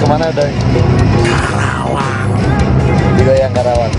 Ke mana doi? Karawang. Digoyang Karawang.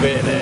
bit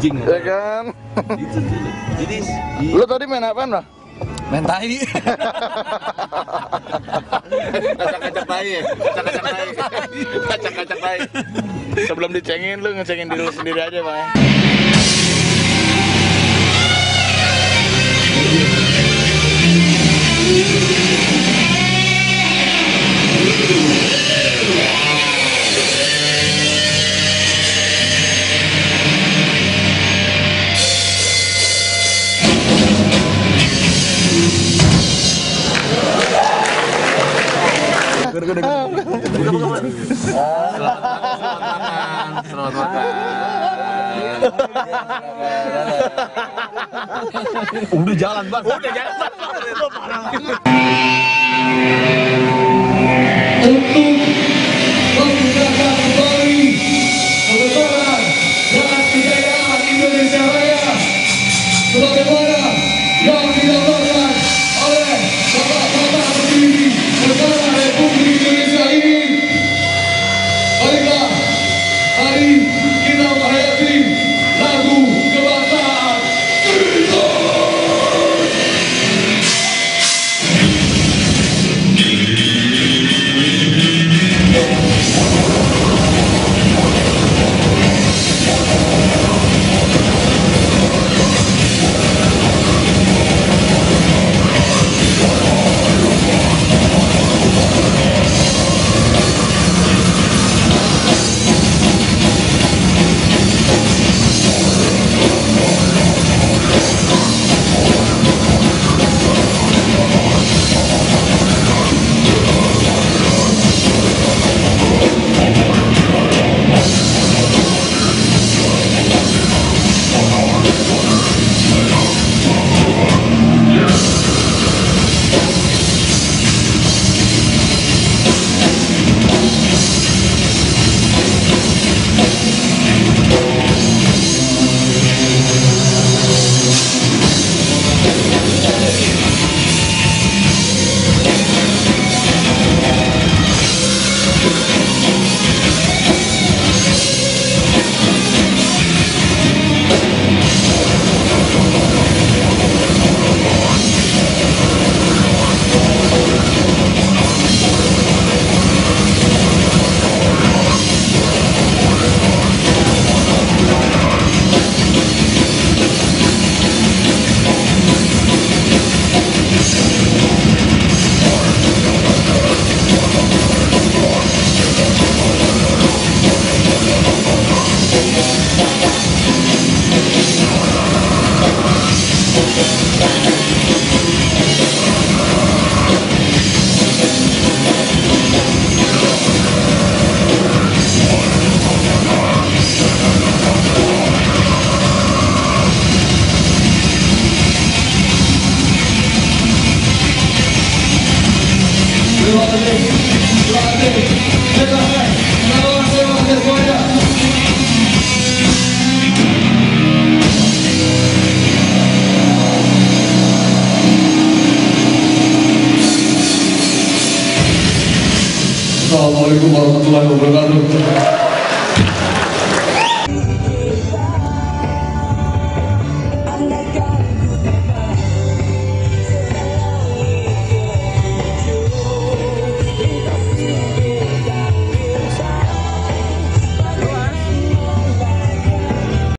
anjing. Ya kan? Jadi Lu tadi main apaan, Bang? Main tai. Kacak-kacak tai ya? Kacak-kacak tai. Kacak-kacak tai. Sebelum dicengin lu ngecengin diri lu sendiri aja, Bang. ya. selamat Udah jalan, Bang. Udah jangan untuk memudahkan kembali kebesaran dan kejayaan Indonesia Raya sebagaimana lá no